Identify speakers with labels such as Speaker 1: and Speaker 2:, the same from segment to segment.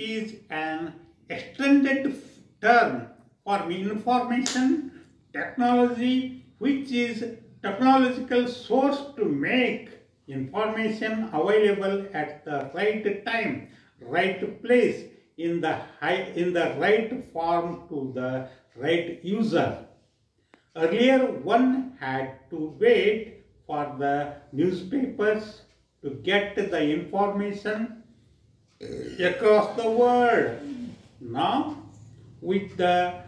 Speaker 1: is an extended term for information technology which is technological source to make information available at the right time, right place, in the high, in the right form to the right user. Earlier, one had to wait for the newspapers to get the information across the world. Now, with the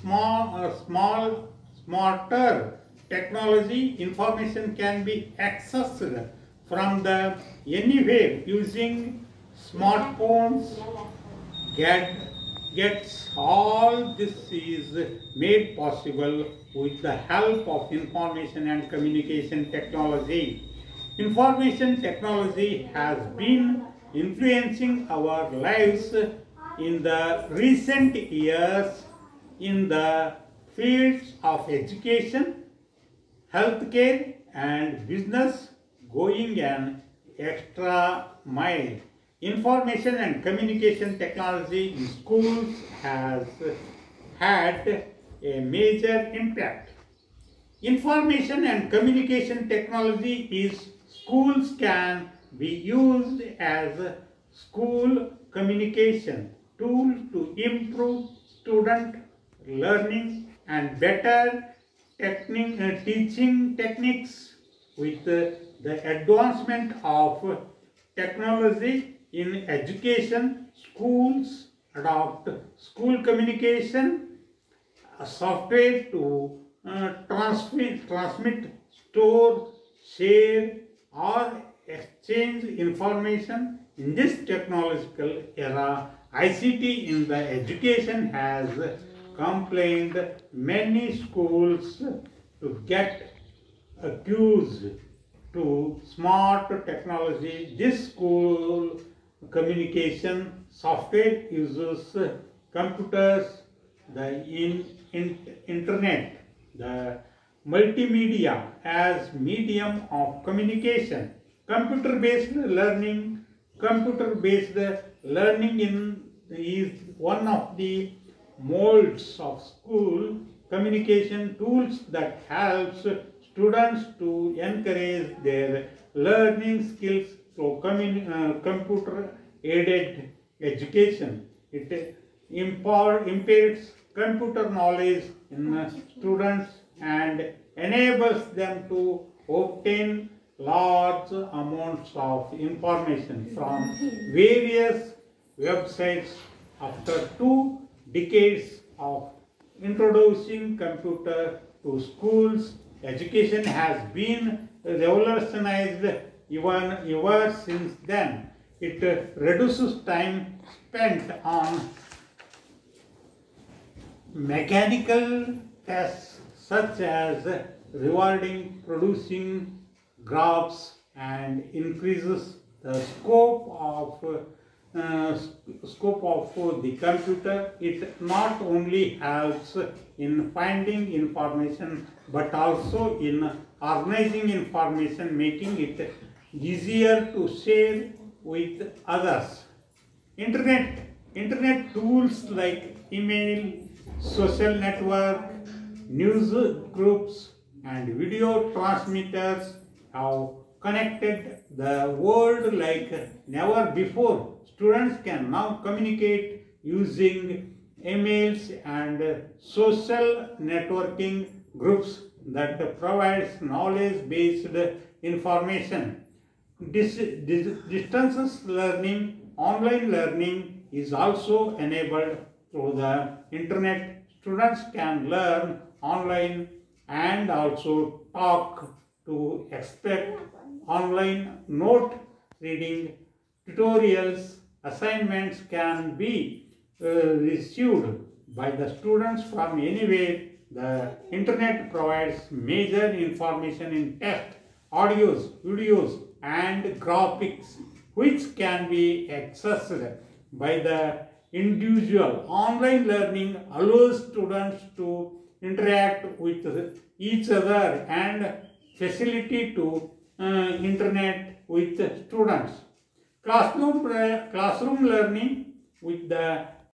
Speaker 1: small, uh, small, smarter technology, information can be accessed from the anywhere using smartphones. Get gets all this is made possible with the help of information and communication technology. Information technology has been influencing our lives in the recent years in the fields of education, healthcare and business going an extra mile. Information and communication technology in schools has had a major impact. Information and communication technology is schools can be used as a school communication tool to improve student learning and better uh, teaching techniques with uh, the advancement of technology in education schools adopt school communication software to uh, transmit, transmit, store, share or exchange information. In this technological era, ICT in the education has complained many schools to get accused to smart technology. This school communication software uses computers, the in, in, internet, the multimedia as medium of communication. Computer-based learning, computer-based learning in is one of the molds of school communication tools that helps students to encourage their learning skills through uh, computer aided education. It imparts computer knowledge in students and enables them to obtain large amounts of information from various websites after two decades of introducing computer to schools. Education has been revolutionized even ever since then. It reduces time spent on mechanical tasks such as rewarding producing graphs and increases the scope of uh, scope of the computer. It not only helps in finding information but also in organizing information making it easier to share with others. Internet internet tools like email social network news groups and video transmitters have connected the world like never before Students can now communicate using emails and social networking groups that provides knowledge-based information. Dis dis distance learning, online learning is also enabled through the internet. Students can learn online and also talk to expect online note reading tutorials assignments can be uh, received by the students from anywhere. The internet provides major information in text, audios, videos and graphics which can be accessed by the individual. Online learning allows students to interact with each other and facility to uh, internet with students. Classroom, classroom learning with the